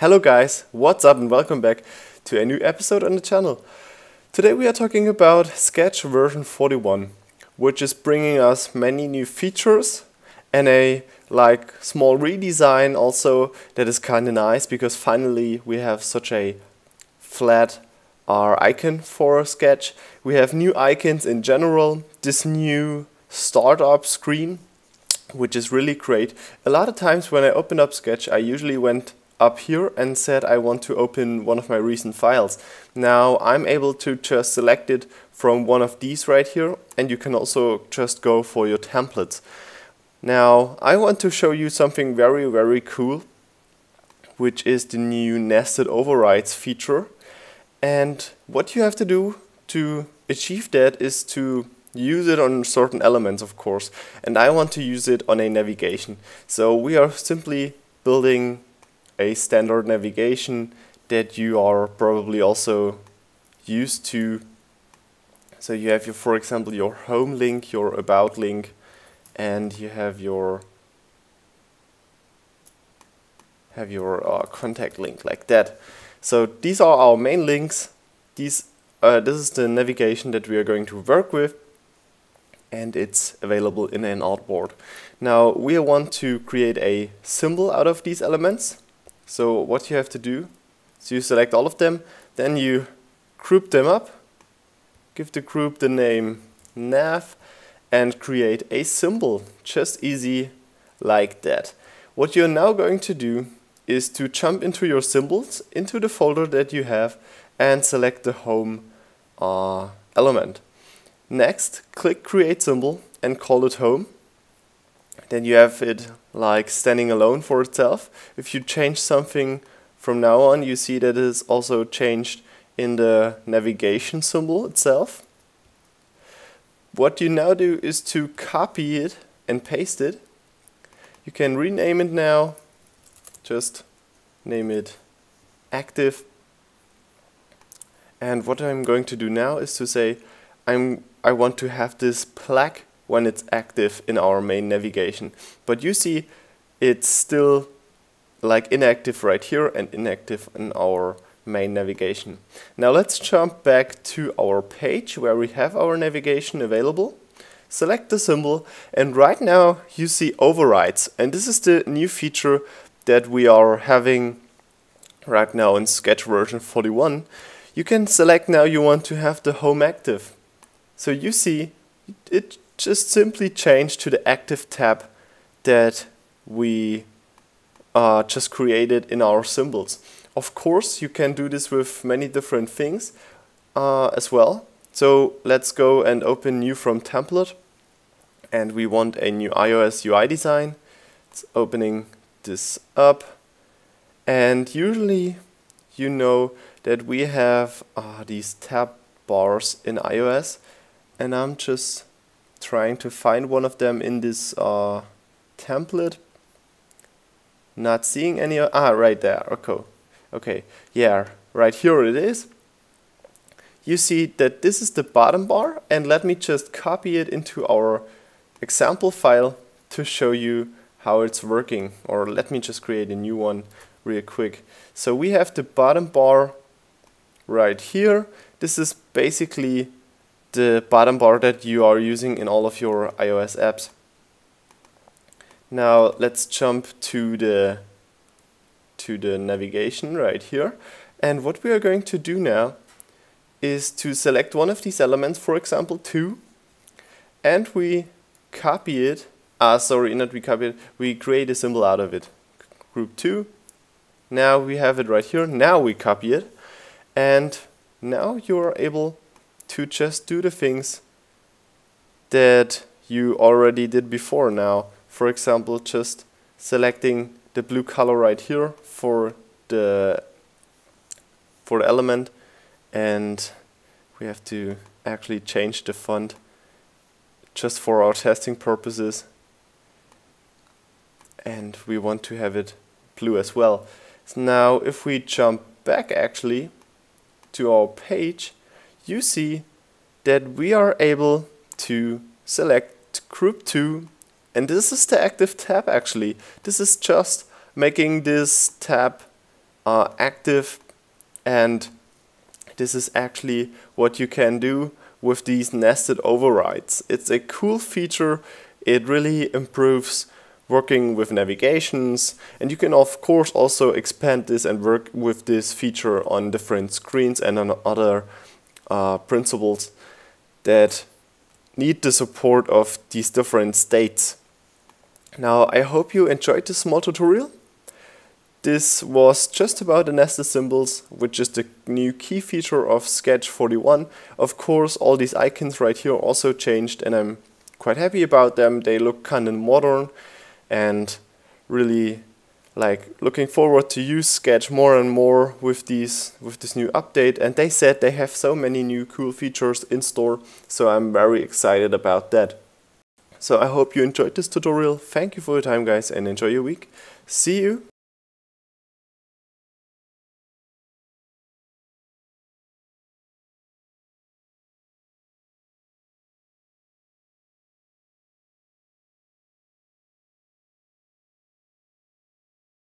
Hello guys, what's up and welcome back to a new episode on the channel. Today we are talking about Sketch version 41, which is bringing us many new features and a like small redesign also that is kind of nice because finally we have such a flat uh, icon for Sketch. We have new icons in general, this new startup screen which is really great. A lot of times when I open up Sketch I usually went up here and said I want to open one of my recent files. Now I'm able to just select it from one of these right here and you can also just go for your templates. Now I want to show you something very very cool which is the new nested overrides feature and what you have to do to achieve that is to use it on certain elements of course and I want to use it on a navigation so we are simply building a standard navigation that you are probably also used to. So you have your, for example, your home link, your about link, and you have your have your uh, contact link like that. So these are our main links. These uh, this is the navigation that we are going to work with and it's available in an artboard. Now we want to create a symbol out of these elements so what you have to do is you select all of them, then you group them up, give the group the name nav, and create a symbol, just easy like that. What you're now going to do is to jump into your symbols, into the folder that you have, and select the home uh, element. Next, click create symbol and call it home then you have it like standing alone for itself. If you change something from now on, you see that it is also changed in the navigation symbol itself. What you now do is to copy it and paste it. You can rename it now, just name it active. And what I'm going to do now is to say I'm I want to have this plaque when it's active in our main navigation. But you see it's still like inactive right here and inactive in our main navigation. Now let's jump back to our page where we have our navigation available. Select the symbol and right now you see overrides and this is the new feature that we are having right now in Sketch version 41. You can select now you want to have the home active. So you see it just simply change to the active tab that we uh, just created in our symbols. Of course, you can do this with many different things uh, as well. So let's go and open new from template and we want a new iOS UI design. It's opening this up and usually you know that we have uh, these tab bars in iOS and I'm just trying to find one of them in this uh, template. Not seeing any, ah, right there, okay. Okay, yeah, right here it is. You see that this is the bottom bar and let me just copy it into our example file to show you how it's working or let me just create a new one real quick. So we have the bottom bar right here. This is basically the bottom bar that you are using in all of your iOS apps. Now let's jump to the to the navigation right here. And what we are going to do now is to select one of these elements for example 2 and we copy it. Ah sorry not we copy it. We create a symbol out of it. Group 2 now we have it right here. Now we copy it. And now you are able to just do the things that you already did before now. For example, just selecting the blue color right here for the for the element and we have to actually change the font just for our testing purposes and we want to have it blue as well. So now if we jump back actually to our page you see that we are able to select group 2 and this is the active tab actually. This is just making this tab are active and this is actually what you can do with these nested overrides. It's a cool feature. It really improves working with navigations and you can of course also expand this and work with this feature on different screens and on other uh, principles that need the support of these different states. Now I hope you enjoyed this small tutorial. This was just about the nested symbols, which is the new key feature of Sketch 41. Of course, all these icons right here also changed and I'm quite happy about them. They look kind of modern and really like looking forward to use Sketch more and more with these with this new update and they said they have so many new cool features in store so I'm very excited about that. So I hope you enjoyed this tutorial. Thank you for your time guys and enjoy your week. See you